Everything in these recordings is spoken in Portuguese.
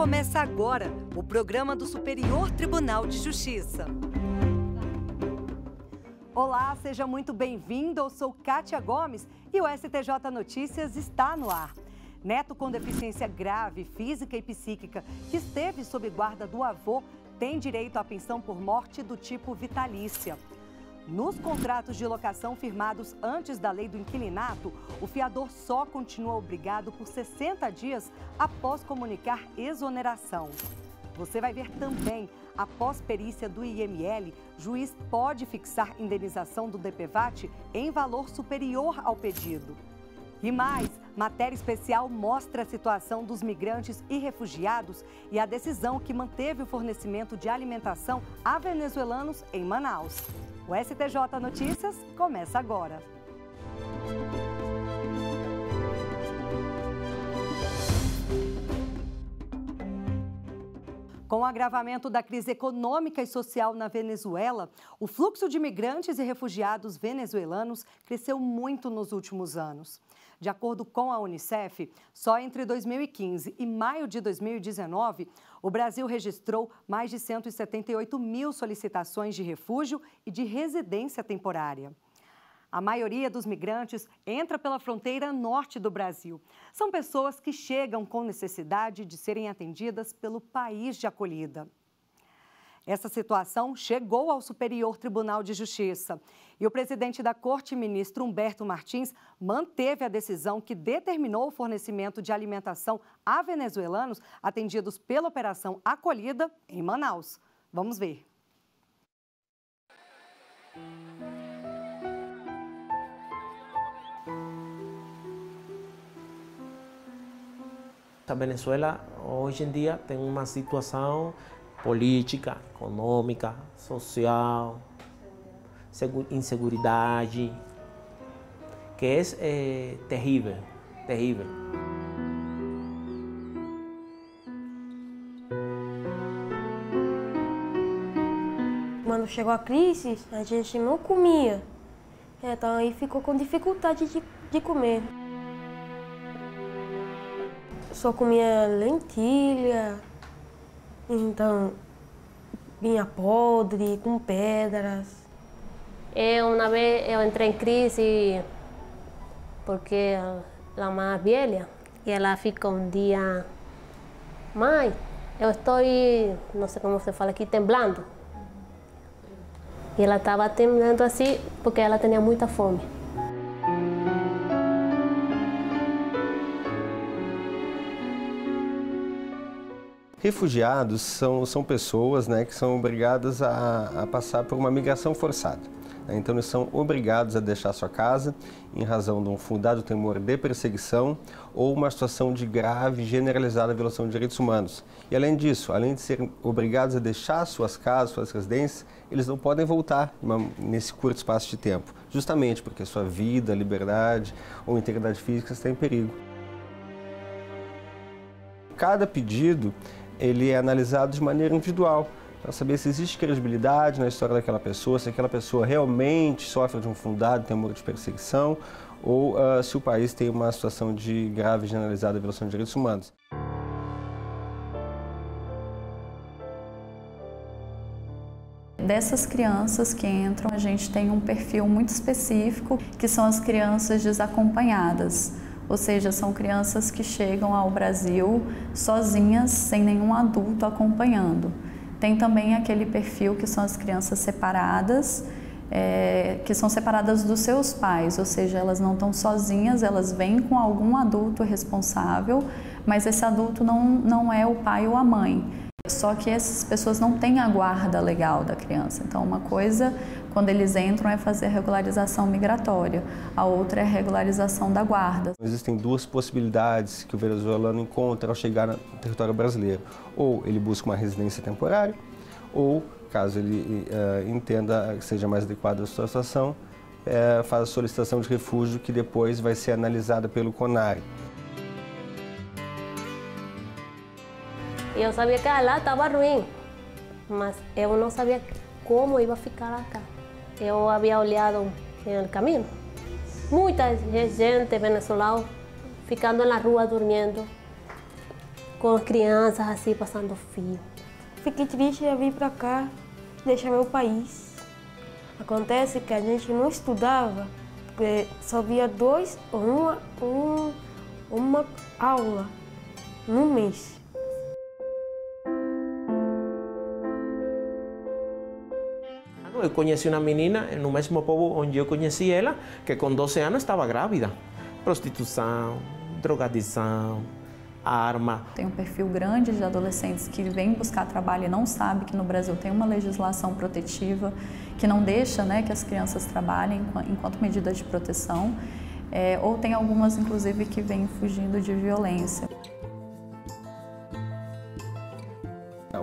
Começa agora o programa do Superior Tribunal de Justiça. Olá, seja muito bem-vindo. Eu sou Kátia Gomes e o STJ Notícias está no ar. Neto com deficiência grave, física e psíquica, que esteve sob guarda do avô, tem direito à pensão por morte do tipo vitalícia. Nos contratos de locação firmados antes da lei do inquilinato, o fiador só continua obrigado por 60 dias após comunicar exoneração. Você vai ver também, após perícia do IML, juiz pode fixar indenização do DPVAT em valor superior ao pedido. E mais, matéria especial mostra a situação dos migrantes e refugiados e a decisão que manteve o fornecimento de alimentação a venezuelanos em Manaus. O STJ Notícias começa agora. Com o agravamento da crise econômica e social na Venezuela, o fluxo de migrantes e refugiados venezuelanos cresceu muito nos últimos anos. De acordo com a Unicef, só entre 2015 e maio de 2019, o Brasil registrou mais de 178 mil solicitações de refúgio e de residência temporária. A maioria dos migrantes entra pela fronteira norte do Brasil. São pessoas que chegam com necessidade de serem atendidas pelo país de acolhida. Essa situação chegou ao Superior Tribunal de Justiça e o presidente da Corte, ministro Humberto Martins, manteve a decisão que determinou o fornecimento de alimentação a venezuelanos atendidos pela Operação Acolhida em Manaus. Vamos ver. A Venezuela hoje em dia tem uma situação política, econômica, social, inseguridade, que é eh, terrível, terrível. Quando chegou a crise, a gente não comia. Então aí ficou com dificuldade de, de comer. Só comia lentilha, então, vinha podre, com pedras. Eu, uma vez, eu entrei em crise porque a mais velha, e ela fica um dia, mãe, eu estou, não sei como se fala aqui, temblando. E ela estava temblando assim porque ela tinha muita fome. Refugiados são, são pessoas né, que são obrigadas a, a passar por uma migração forçada. Né? Então, eles são obrigados a deixar sua casa em razão de um fundado temor de perseguição ou uma situação de grave generalizada violação de direitos humanos. E, além disso, além de serem obrigados a deixar suas casas, suas residências, eles não podem voltar nesse curto espaço de tempo, justamente porque sua vida, liberdade ou integridade física está em perigo. Cada pedido ele é analisado de maneira individual, para saber se existe credibilidade na história daquela pessoa, se aquela pessoa realmente sofre de um fundado temor de perseguição ou uh, se o país tem uma situação de grave generalizada violação de direitos humanos. Dessas crianças que entram, a gente tem um perfil muito específico, que são as crianças desacompanhadas ou seja, são crianças que chegam ao Brasil sozinhas, sem nenhum adulto acompanhando. Tem também aquele perfil que são as crianças separadas, é, que são separadas dos seus pais, ou seja, elas não estão sozinhas, elas vêm com algum adulto responsável, mas esse adulto não, não é o pai ou a mãe. Só que essas pessoas não têm a guarda legal da criança. Então, uma coisa, quando eles entram, é fazer a regularização migratória, a outra é a regularização da guarda. Existem duas possibilidades que o venezuelano encontra ao chegar no território brasileiro: ou ele busca uma residência temporária, ou, caso ele uh, entenda que seja mais adequada a sua situação, uh, faz a solicitação de refúgio que depois vai ser analisada pelo CONARE. Eu sabia que lá estava ruim, mas eu não sabia como ia ficar acá. Eu havia olhado no caminho. Muita gente venezolana ficando na rua dormindo. com as crianças assim passando fio. Fiquei triste de vir para cá, deixar meu país. Acontece que a gente não estudava, porque só via dois ou uma, um, uma aula no mês. Eu conheci uma menina no mesmo povo onde eu conheci ela, que com 12 anos estava grávida. Prostituição, drogadição, arma. Tem um perfil grande de adolescentes que vêm buscar trabalho e não sabe que no Brasil tem uma legislação protetiva que não deixa né, que as crianças trabalhem enquanto medida de proteção. É, ou tem algumas, inclusive, que vêm fugindo de violência.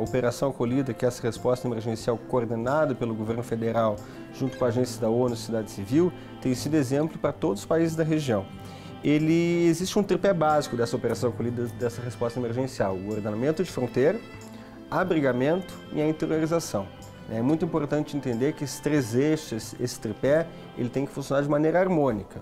Operação Acolhida, que é essa resposta emergencial coordenada pelo governo federal junto com agências da ONU e Sociedade Civil, tem sido exemplo para todos os países da região. Ele existe um tripé básico dessa operação acolhida, dessa resposta emergencial: o ordenamento de fronteira, abrigamento e a interiorização. É muito importante entender que esses três eixos, esse tripé, ele tem que funcionar de maneira harmônica.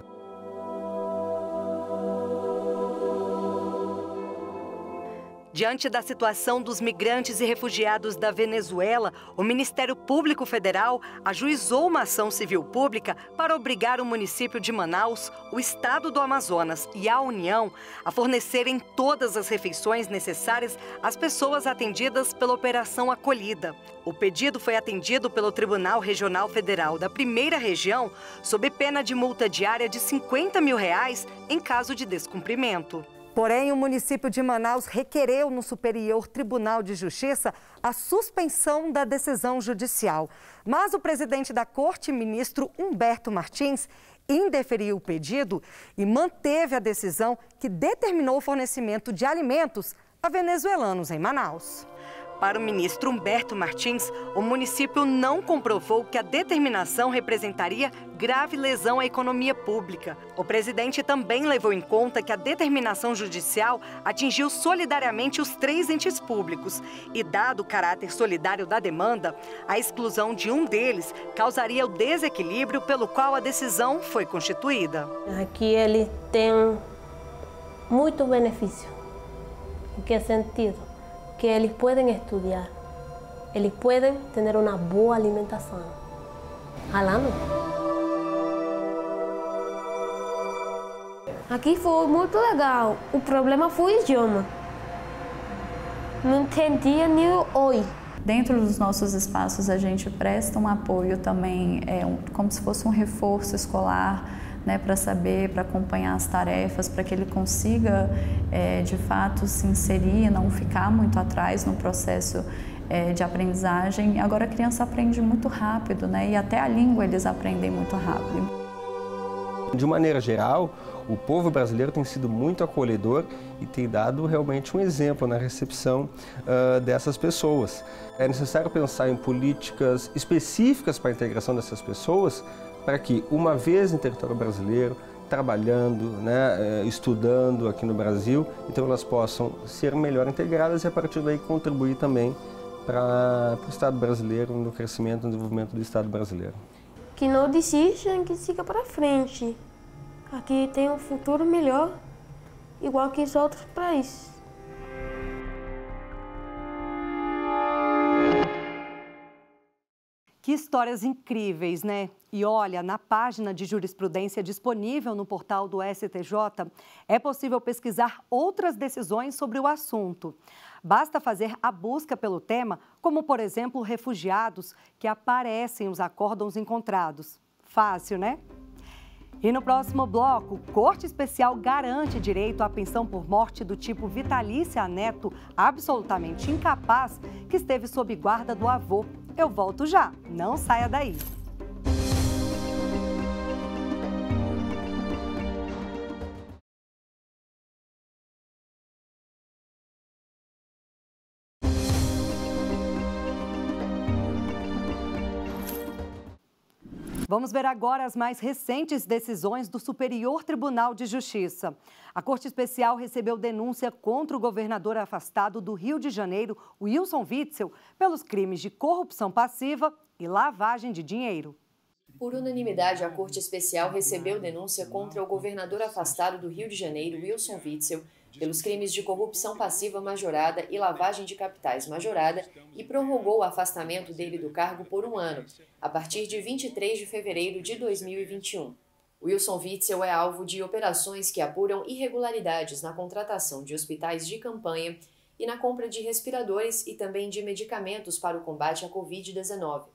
Diante da situação dos migrantes e refugiados da Venezuela, o Ministério Público Federal ajuizou uma ação civil pública para obrigar o município de Manaus, o estado do Amazonas e a União a fornecerem todas as refeições necessárias às pessoas atendidas pela Operação Acolhida. O pedido foi atendido pelo Tribunal Regional Federal da Primeira Região, sob pena de multa diária de 50 mil reais em caso de descumprimento. Porém, o município de Manaus requereu no Superior Tribunal de Justiça a suspensão da decisão judicial. Mas o presidente da corte, ministro Humberto Martins, indeferiu o pedido e manteve a decisão que determinou o fornecimento de alimentos a venezuelanos em Manaus. Para o ministro Humberto Martins, o município não comprovou que a determinação representaria grave lesão à economia pública. O presidente também levou em conta que a determinação judicial atingiu solidariamente os três entes públicos e, dado o caráter solidário da demanda, a exclusão de um deles causaria o desequilíbrio pelo qual a decisão foi constituída. Aqui ele tem muito benefício. Em que sentido? Que eles podem estudar, eles podem ter uma boa alimentação. Alano. Aqui foi muito legal. O problema foi o idioma. Não entendia nem o oi. Dentro dos nossos espaços, a gente presta um apoio também, é, um, como se fosse um reforço escolar né, para saber, para acompanhar as tarefas, para que ele consiga é, de fato se inserir, não ficar muito atrás no processo é, de aprendizagem. Agora a criança aprende muito rápido, né, e até a língua eles aprendem muito rápido. De maneira geral, o povo brasileiro tem sido muito acolhedor e tem dado realmente um exemplo na recepção uh, dessas pessoas. É necessário pensar em políticas específicas para a integração dessas pessoas, para que, uma vez em território brasileiro, trabalhando, né, eh, estudando aqui no Brasil, então elas possam ser melhor integradas e a partir daí contribuir também para o Estado brasileiro, no crescimento e desenvolvimento do Estado brasileiro. Que não desistam, que siga para frente. Aqui tem um futuro melhor, igual que os outros países. Que histórias incríveis, né? E olha, na página de jurisprudência disponível no portal do STJ, é possível pesquisar outras decisões sobre o assunto. Basta fazer a busca pelo tema, como, por exemplo, refugiados, que aparecem os acórdãos encontrados. Fácil, né? E no próximo bloco, Corte Especial garante direito à pensão por morte do tipo vitalícia neto absolutamente incapaz que esteve sob guarda do avô eu volto já, não saia daí. Vamos ver agora as mais recentes decisões do Superior Tribunal de Justiça. A Corte Especial recebeu denúncia contra o governador afastado do Rio de Janeiro, Wilson Witzel, pelos crimes de corrupção passiva e lavagem de dinheiro. Por unanimidade, a Corte Especial recebeu denúncia contra o governador afastado do Rio de Janeiro, Wilson Witzel, pelos crimes de corrupção passiva majorada e lavagem de capitais majorada e prorrogou o afastamento dele do cargo por um ano, a partir de 23 de fevereiro de 2021. Wilson Witzel é alvo de operações que apuram irregularidades na contratação de hospitais de campanha e na compra de respiradores e também de medicamentos para o combate à Covid-19.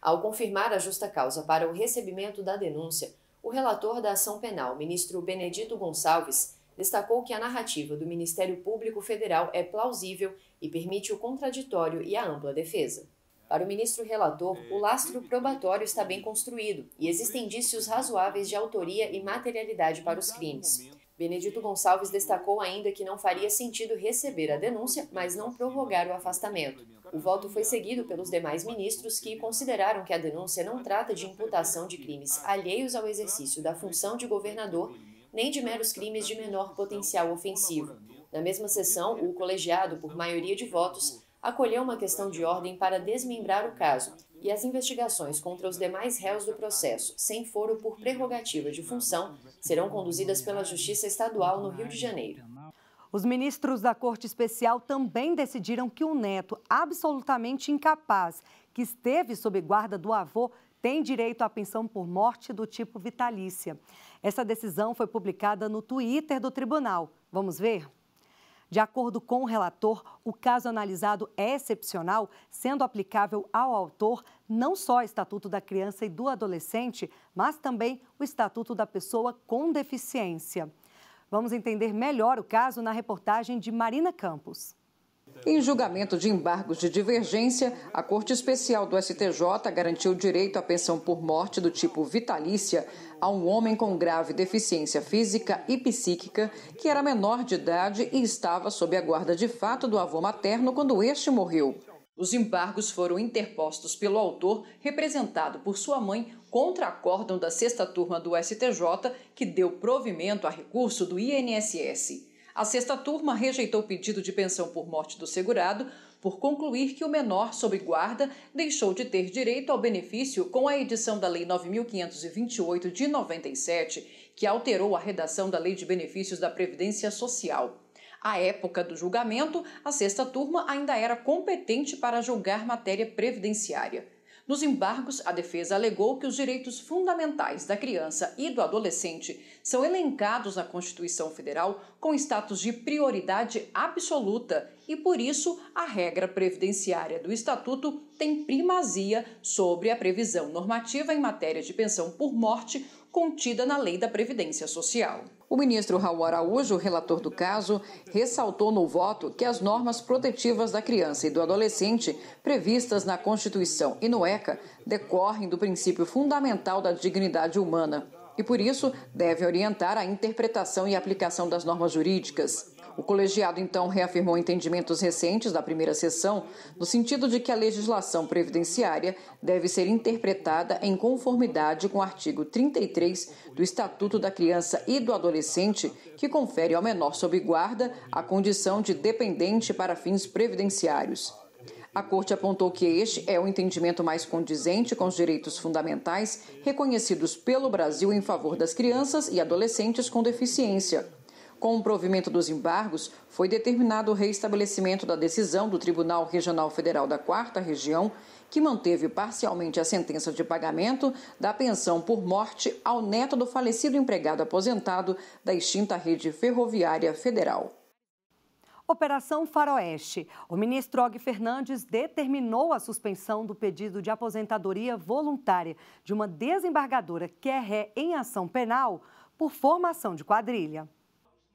Ao confirmar a justa causa para o recebimento da denúncia, o relator da ação penal, ministro Benedito Gonçalves, destacou que a narrativa do Ministério Público Federal é plausível e permite o contraditório e a ampla defesa. Para o ministro relator, o lastro probatório está bem construído e existem indícios razoáveis de autoria e materialidade para os crimes. Benedito Gonçalves destacou ainda que não faria sentido receber a denúncia, mas não prorrogar o afastamento. O voto foi seguido pelos demais ministros que consideraram que a denúncia não trata de imputação de crimes alheios ao exercício da função de governador, nem de meros crimes de menor potencial ofensivo. Na mesma sessão, o colegiado, por maioria de votos, acolheu uma questão de ordem para desmembrar o caso e as investigações contra os demais réus do processo, sem foro por prerrogativa de função, serão conduzidas pela Justiça Estadual no Rio de Janeiro. Os ministros da Corte Especial também decidiram que o neto, absolutamente incapaz, que esteve sob guarda do avô, tem direito à pensão por morte do tipo vitalícia. Essa decisão foi publicada no Twitter do tribunal. Vamos ver? De acordo com o relator, o caso analisado é excepcional, sendo aplicável ao autor não só o Estatuto da Criança e do Adolescente, mas também o Estatuto da Pessoa com Deficiência. Vamos entender melhor o caso na reportagem de Marina Campos. Em julgamento de embargos de divergência, a Corte Especial do STJ garantiu o direito à pensão por morte do tipo vitalícia a um homem com grave deficiência física e psíquica que era menor de idade e estava sob a guarda de fato do avô materno quando este morreu. Os embargos foram interpostos pelo autor, representado por sua mãe, contra acórdão da sexta turma do STJ, que deu provimento a recurso do INSS. A sexta turma rejeitou o pedido de pensão por morte do segurado por concluir que o menor sob guarda deixou de ter direito ao benefício com a edição da Lei 9528 de 97, que alterou a redação da Lei de Benefícios da Previdência Social. À época do julgamento, a sexta turma ainda era competente para julgar matéria previdenciária. Nos embargos, a defesa alegou que os direitos fundamentais da criança e do adolescente são elencados na Constituição Federal com status de prioridade absoluta e, por isso, a regra previdenciária do Estatuto tem primazia sobre a previsão normativa em matéria de pensão por morte contida na Lei da Previdência Social. O ministro Raul Araújo, relator do caso, ressaltou no voto que as normas protetivas da criança e do adolescente previstas na Constituição e no ECA decorrem do princípio fundamental da dignidade humana e, por isso, deve orientar a interpretação e aplicação das normas jurídicas. O colegiado então reafirmou entendimentos recentes da primeira sessão, no sentido de que a legislação previdenciária deve ser interpretada em conformidade com o artigo 33 do Estatuto da Criança e do Adolescente, que confere ao menor sob guarda a condição de dependente para fins previdenciários. A Corte apontou que este é o entendimento mais condizente com os direitos fundamentais reconhecidos pelo Brasil em favor das crianças e adolescentes com deficiência. Com o provimento dos embargos, foi determinado o reestabelecimento da decisão do Tribunal Regional Federal da Quarta Região, que manteve parcialmente a sentença de pagamento da pensão por morte ao neto do falecido empregado aposentado da extinta rede ferroviária federal. Operação Faroeste. O ministro Og Fernandes determinou a suspensão do pedido de aposentadoria voluntária de uma desembargadora que é ré em ação penal por formação de quadrilha.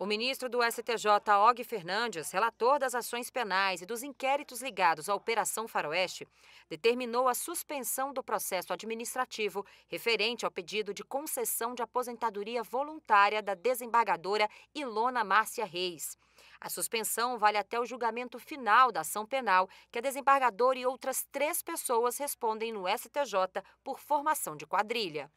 O ministro do STJ, Og Fernandes, relator das ações penais e dos inquéritos ligados à Operação Faroeste, determinou a suspensão do processo administrativo referente ao pedido de concessão de aposentadoria voluntária da desembargadora Ilona Márcia Reis. A suspensão vale até o julgamento final da ação penal, que a desembargadora e outras três pessoas respondem no STJ por formação de quadrilha.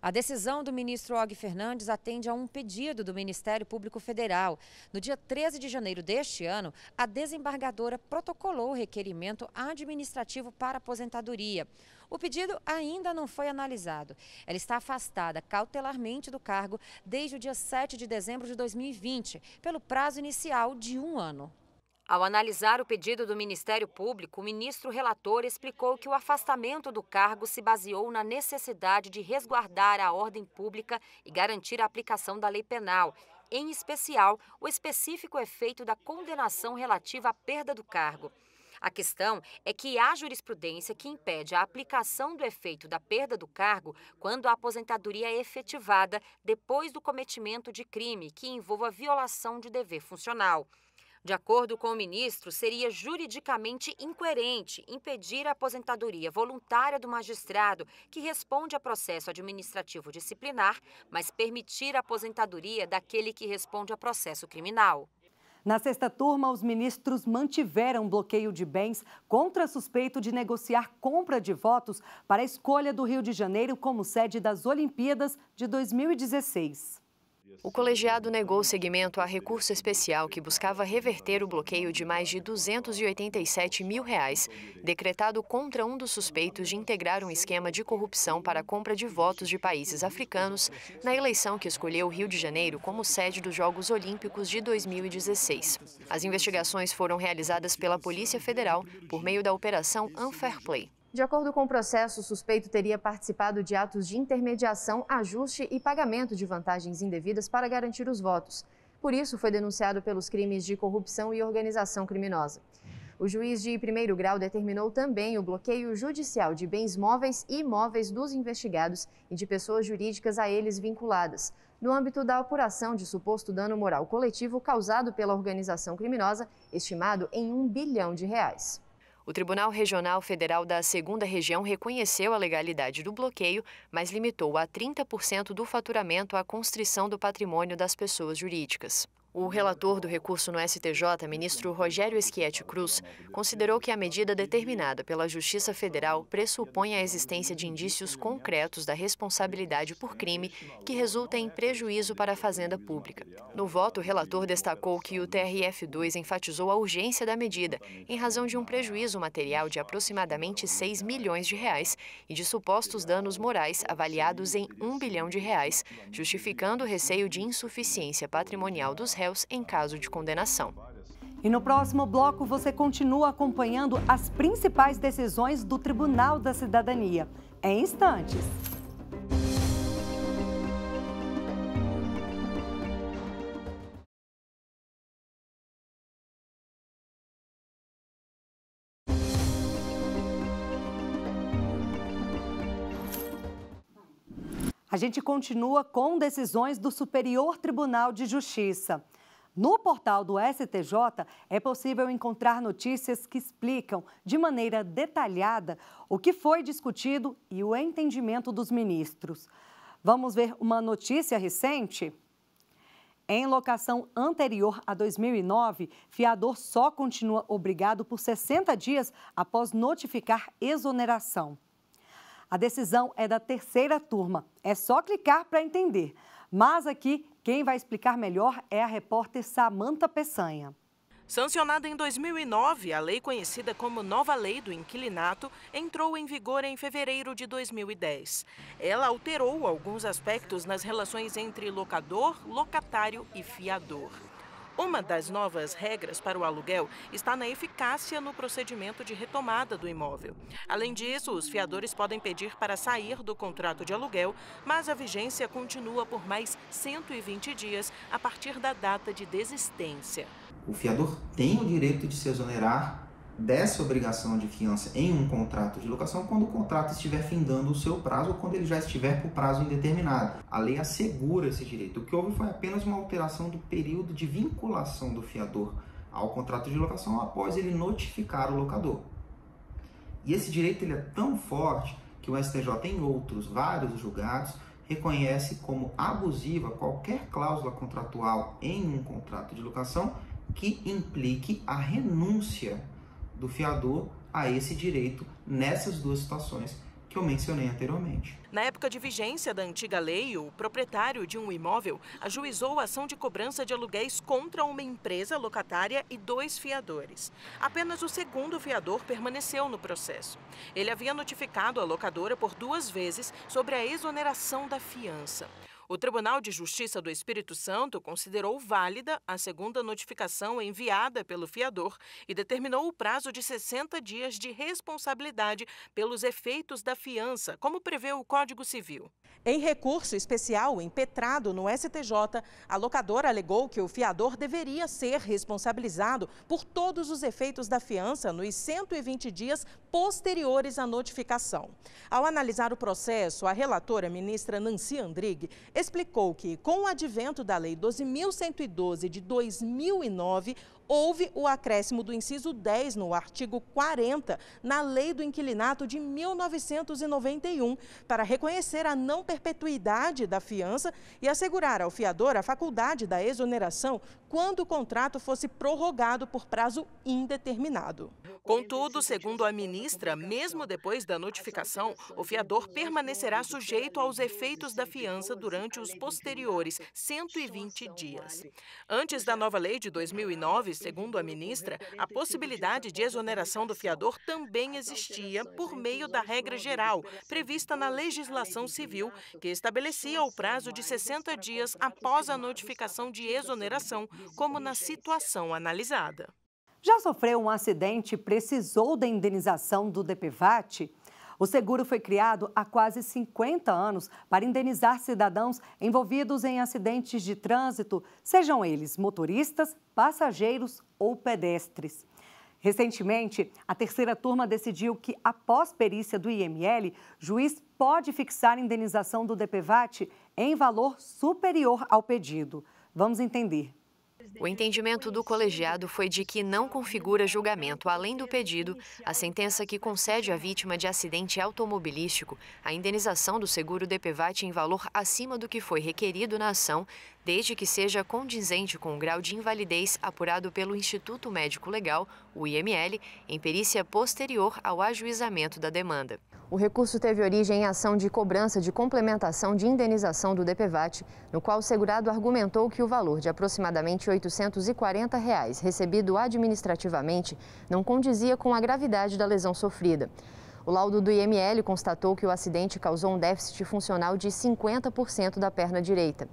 A decisão do ministro Og Fernandes atende a um pedido do Ministério Público Federal. No dia 13 de janeiro deste ano, a desembargadora protocolou o requerimento administrativo para aposentadoria. O pedido ainda não foi analisado. Ela está afastada cautelarmente do cargo desde o dia 7 de dezembro de 2020, pelo prazo inicial de um ano. Ao analisar o pedido do Ministério Público, o ministro relator explicou que o afastamento do cargo se baseou na necessidade de resguardar a ordem pública e garantir a aplicação da lei penal, em especial o específico efeito da condenação relativa à perda do cargo. A questão é que há jurisprudência que impede a aplicação do efeito da perda do cargo quando a aposentadoria é efetivada depois do cometimento de crime que envolva violação de dever funcional. De acordo com o ministro, seria juridicamente incoerente impedir a aposentadoria voluntária do magistrado que responde a processo administrativo disciplinar, mas permitir a aposentadoria daquele que responde a processo criminal. Na sexta turma, os ministros mantiveram bloqueio de bens contra suspeito de negociar compra de votos para a escolha do Rio de Janeiro como sede das Olimpíadas de 2016. O colegiado negou seguimento a recurso especial que buscava reverter o bloqueio de mais de 287 mil reais, decretado contra um dos suspeitos de integrar um esquema de corrupção para a compra de votos de países africanos na eleição que escolheu o Rio de Janeiro como sede dos Jogos Olímpicos de 2016. As investigações foram realizadas pela Polícia Federal por meio da Operação Unfair Play. De acordo com o processo, o suspeito teria participado de atos de intermediação, ajuste e pagamento de vantagens indevidas para garantir os votos. Por isso, foi denunciado pelos crimes de corrupção e organização criminosa. O juiz de primeiro grau determinou também o bloqueio judicial de bens móveis e imóveis dos investigados e de pessoas jurídicas a eles vinculadas, no âmbito da apuração de suposto dano moral coletivo causado pela organização criminosa, estimado em um bilhão de reais. O Tribunal Regional Federal da Segunda Região reconheceu a legalidade do bloqueio, mas limitou a 30% do faturamento à constrição do patrimônio das pessoas jurídicas. O relator do recurso no STJ, ministro Rogério Schietti Cruz, considerou que a medida determinada pela Justiça Federal pressupõe a existência de indícios concretos da responsabilidade por crime que resulta em prejuízo para a fazenda pública. No voto, o relator destacou que o TRF2 enfatizou a urgência da medida, em razão de um prejuízo material de aproximadamente 6 milhões de reais e de supostos danos morais avaliados em 1 bilhão de reais, justificando o receio de insuficiência patrimonial dos réus réus em caso de condenação. E no próximo bloco você continua acompanhando as principais decisões do Tribunal da Cidadania. Em instantes. A gente continua com decisões do Superior Tribunal de Justiça. No portal do STJ é possível encontrar notícias que explicam de maneira detalhada o que foi discutido e o entendimento dos ministros. Vamos ver uma notícia recente? Em locação anterior a 2009, fiador só continua obrigado por 60 dias após notificar exoneração. A decisão é da terceira turma. É só clicar para entender. Mas aqui quem vai explicar melhor é a repórter Samanta Peçanha. Sancionada em 2009, a lei conhecida como Nova Lei do Inquilinato entrou em vigor em fevereiro de 2010. Ela alterou alguns aspectos nas relações entre locador, locatário e fiador. Uma das novas regras para o aluguel está na eficácia no procedimento de retomada do imóvel. Além disso, os fiadores podem pedir para sair do contrato de aluguel, mas a vigência continua por mais 120 dias a partir da data de desistência. O fiador tem o direito de se exonerar dessa obrigação de fiança em um contrato de locação quando o contrato estiver findando o seu prazo ou quando ele já estiver por prazo indeterminado. A lei assegura esse direito. O que houve foi apenas uma alteração do período de vinculação do fiador ao contrato de locação após ele notificar o locador. E esse direito ele é tão forte que o STJ, em outros vários julgados, reconhece como abusiva qualquer cláusula contratual em um contrato de locação que implique a renúncia do fiador a esse direito nessas duas situações que eu mencionei anteriormente. Na época de vigência da antiga lei, o proprietário de um imóvel ajuizou ação de cobrança de aluguéis contra uma empresa locatária e dois fiadores. Apenas o segundo fiador permaneceu no processo. Ele havia notificado a locadora por duas vezes sobre a exoneração da fiança. O Tribunal de Justiça do Espírito Santo considerou válida a segunda notificação enviada pelo fiador e determinou o prazo de 60 dias de responsabilidade pelos efeitos da fiança, como prevê o Código Civil. Em recurso especial impetrado no STJ, a locadora alegou que o fiador deveria ser responsabilizado por todos os efeitos da fiança nos 120 dias posteriores à notificação. Ao analisar o processo, a relatora ministra Nancy Andrighi explicou que, com o advento da Lei 12.112 de 2009, houve o acréscimo do inciso 10 no artigo 40 na Lei do Inquilinato de 1991 para reconhecer a não perpetuidade da fiança e assegurar ao fiador a faculdade da exoneração quando o contrato fosse prorrogado por prazo indeterminado. Contudo, segundo a ministra, mesmo depois da notificação, o fiador permanecerá sujeito aos efeitos da fiança durante os posteriores 120 dias. Antes da nova lei de 2009, segundo a ministra, a possibilidade de exoneração do fiador também existia por meio da regra geral prevista na legislação civil, que estabelecia o prazo de 60 dias após a notificação de exoneração, como na situação analisada. Já sofreu um acidente e precisou da indenização do DPVAT? O seguro foi criado há quase 50 anos para indenizar cidadãos envolvidos em acidentes de trânsito, sejam eles motoristas, passageiros ou pedestres. Recentemente, a terceira turma decidiu que, após perícia do IML, juiz pode fixar indenização do DPVAT em valor superior ao pedido. Vamos entender. O entendimento do colegiado foi de que não configura julgamento além do pedido a sentença que concede à vítima de acidente automobilístico a indenização do seguro DPVAT em valor acima do que foi requerido na ação, desde que seja condizente com o grau de invalidez apurado pelo Instituto Médico Legal, o IML, em perícia posterior ao ajuizamento da demanda. O recurso teve origem em ação de cobrança de complementação de indenização do DPVAT, no qual o segurado argumentou que o valor de aproximadamente 840 reais recebido administrativamente não condizia com a gravidade da lesão sofrida. O laudo do IML constatou que o acidente causou um déficit funcional de 50% da perna direita.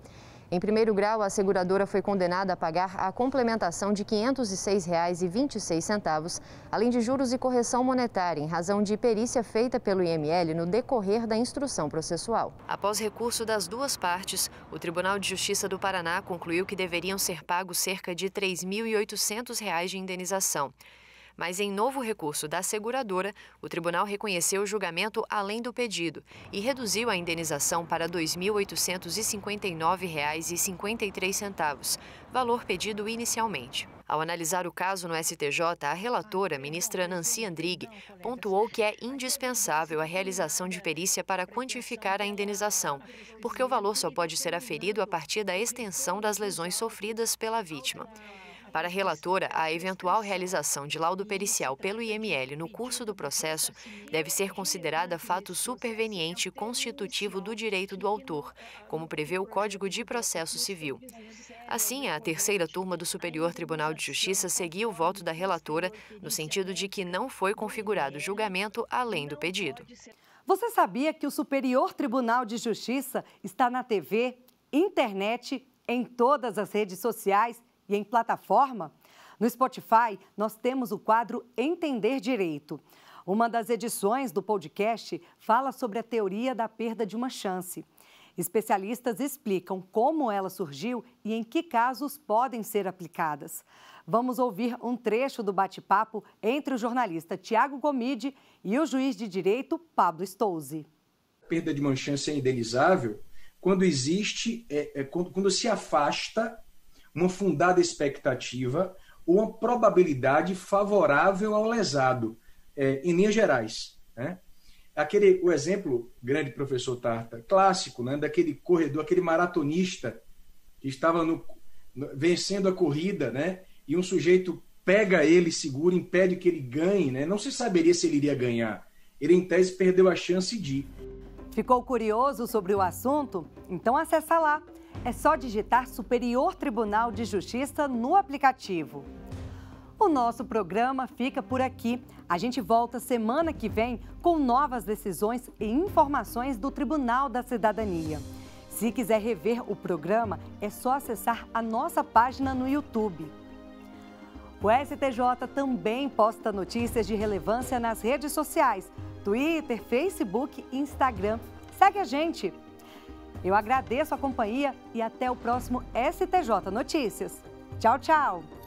Em primeiro grau, a seguradora foi condenada a pagar a complementação de R$ 506,26, além de juros e correção monetária, em razão de perícia feita pelo IML no decorrer da instrução processual. Após recurso das duas partes, o Tribunal de Justiça do Paraná concluiu que deveriam ser pagos cerca de R$ 3.800 de indenização. Mas em novo recurso da seguradora, o tribunal reconheceu o julgamento além do pedido e reduziu a indenização para R$ 2.859,53, valor pedido inicialmente. Ao analisar o caso no STJ, a relatora, ministra Nancy Andrighi, pontuou que é indispensável a realização de perícia para quantificar a indenização, porque o valor só pode ser aferido a partir da extensão das lesões sofridas pela vítima. Para a relatora, a eventual realização de laudo pericial pelo IML no curso do processo deve ser considerada fato superveniente constitutivo do direito do autor, como prevê o Código de Processo Civil. Assim, a terceira turma do Superior Tribunal de Justiça seguiu o voto da relatora no sentido de que não foi configurado julgamento além do pedido. Você sabia que o Superior Tribunal de Justiça está na TV, internet, em todas as redes sociais e em plataforma? No Spotify, nós temos o quadro Entender Direito. Uma das edições do podcast fala sobre a teoria da perda de uma chance. Especialistas explicam como ela surgiu e em que casos podem ser aplicadas. Vamos ouvir um trecho do bate-papo entre o jornalista Tiago Gomide e o juiz de direito Pablo Stouzi. A perda de uma chance é indenizável quando existe, é, é, quando, quando se afasta uma fundada expectativa ou uma probabilidade favorável ao lesado, é, em linhas gerais. Né? Aquele, o exemplo, grande professor Tarta, clássico, né, daquele corredor, aquele maratonista que estava no, vencendo a corrida, né, e um sujeito pega ele, segura, impede que ele ganhe, né, não se saberia se ele iria ganhar. ele em tese perdeu a chance de. Ficou curioso sobre o assunto? Então acessa lá. É só digitar Superior Tribunal de Justiça no aplicativo. O nosso programa fica por aqui. A gente volta semana que vem com novas decisões e informações do Tribunal da Cidadania. Se quiser rever o programa, é só acessar a nossa página no YouTube. O STJ também posta notícias de relevância nas redes sociais, Twitter, Facebook e Instagram. Segue a gente! Eu agradeço a companhia e até o próximo STJ Notícias. Tchau, tchau!